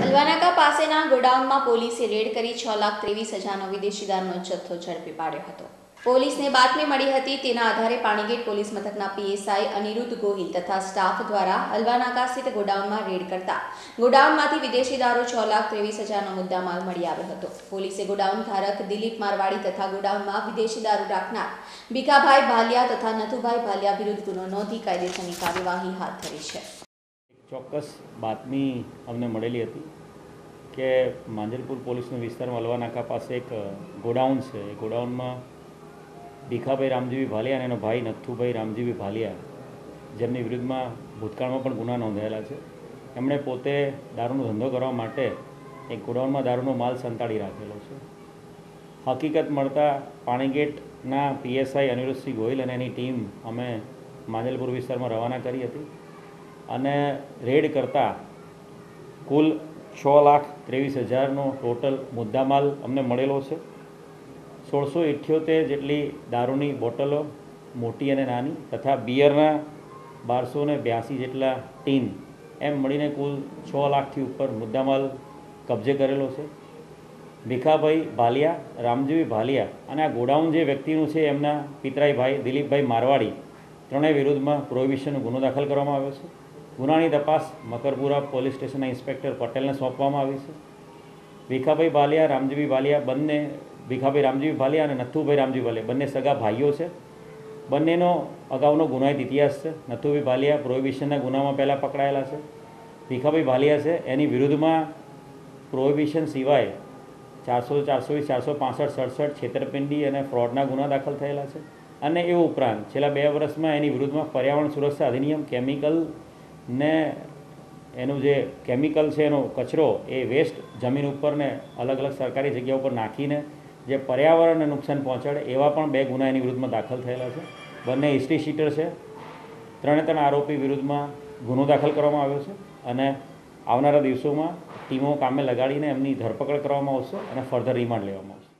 હલવાનાકા પાસેના ગોડાઉનમાં પોલીસે રેડ કરી છ લાખ ત્રેવીસ હજારનો વિદેશી દારૂનો જથ્થો ઝડપી પાડ્યો હતો. પોલીસને બાતમી મળી હતી તેના આધારે પાણીગેટ પોલીસ મથકના પીએસઆઈ અનિરુદ્ધ ગોહિલ તથા સ્ટાફ દ્વારા અલવાનાકા સ્થિત ગોડાઉનમાં રેડ કરતા ગોડાઉનમાંથી વિદેશી દારૂ છ લાખ ત્રેવીસ હજારનો મુદ્દામાલ મળી આવ્યો હતો. પોલીસે ગોડાઉન ધારક દિલીપ મારવાડી તથા ગોડાઉનમાં વિદેશી દારૂ રાખનાર ભીખાભાઈ ભાલિયા તથા નથુભાઈ ભાલિયા વિરુદ્ધ ગુનો નોંધી કાયદેસરની કાર્યવાહી હાથ ધરી છે. ચોક્કસ બાતમી અમને મળેલી હતી કે માંજલપુર પોલીસનો વિસ્તારમાં અલવા નાકા પાસે એક ગોડાઉન છે. એ ગોડાઉનમાં ભીખાભાઈ રામજીવી ભાલિયા અને એનો ભાઈ નથુભાઈ રામજીવી ભાલિયા જેમની વિરુદ્ધમાં ભૂતકાળમાં પણ ગુના નોંધાયેલા છે. એમણે પોતે દારૂનો ધંધો કરવા માટે એક ગોડાઉનમાં દારૂનો માલ સંતાડી રાખેલો છે. હકીકત મળતા પાણીગેટના પીએસઆઈ અનિરુદ્ધસિંહ ગોહિલ અને એની ટીમ અમે માંજલપુર વિસ્તારમાં રવાના કરી હતી. અને રેડ કરતાં કુલ છ લાખ ત્રેવીસ હજારનો ટોટલ મુદ્દામાલ અમને મળેલો છે. સોળસો ઇઠ્યોતેર જેટલી દારૂની બોટલો, મોટી અને નાની, તથા બિયરના બારસો ને બ્યાસી જેટલા ટીન, એમ મળીને કુલ છ લાખથી ઉપર મુદ્દામાલ કબજે કરેલો છે. ભીખાભાઈ ભાલિયા, રામજીવી ભાલિયા અને આ ગોડાઉન જે વ્યક્તિનું છે એમના પિતરાઈ ભાઈ દિલીપભાઈ મારવાડી, ત્રણેય વિરુદ્ધમાં પ્રોહિબિશનનો ગુનો દાખલ કરવામાં આવ્યો છે. ગુનાની તપાસ મકરપુરા પોલીસ સ્ટેશનના ઇન્સ્પેક્ટર પટેલને સોંપવામાં આવી છે. ભીખાભાઈ ભાલિયા રામજીભાઈ ભાલિયા બંને, ભીખાભાઈ રામજીવી ભાલિયા અને નથુભાઈ રામજી ભાલિયા બંને સગા ભાઈઓ છે. બંનેનો અગાઉનો ગુનાહિત ઇતિહાસ છે. નથુભાઈ ભાલિયા પ્રોહિબિશનના ગુનામાં પહેલાં પકડાયેલા છે. ભીખાભાઈ ભાલિયા છે, એની વિરુદ્ધમાં પ્રોહિબિશન સિવાય ચારસો ચારસો વીસ ચારસો પાસઠ, સડસઠ છેતરપિંડી અને ફ્રોડના ગુના દાખલ થયેલા છે. અને એ ઉપરાંત છેલ્લા બે વર્ષમાં એની વિરુદ્ધમાં પર્યાવરણ સુરક્ષા અધિનિયમ, કેમિકલ ને એનું જે કેમિકલ છે એનો કચરો એ વેસ્ટ જમીન ઉપર ને અલગ અલગ સરકારી જગ્યા ઉપર નાખીને જે પર્યાવરણને નુકસાન પહોંચાડે એવા પણ બે ગુના એની વિરુદ્ધમાં દાખલ થયેલા છે. બંને હિસ્ટ્રી શીટર છે. ત્રણે ત્રણ આરોપી વિરુદ્ધમાં ગુનો દાખલ કરવામાં આવ્યો છે અને આવનારા દિવસોમાં ટીમો કામે લગાડીને એમની ધરપકડ કરવામાં આવશે અને ફર્ધર રિમાન્ડ લેવામાં આવશે.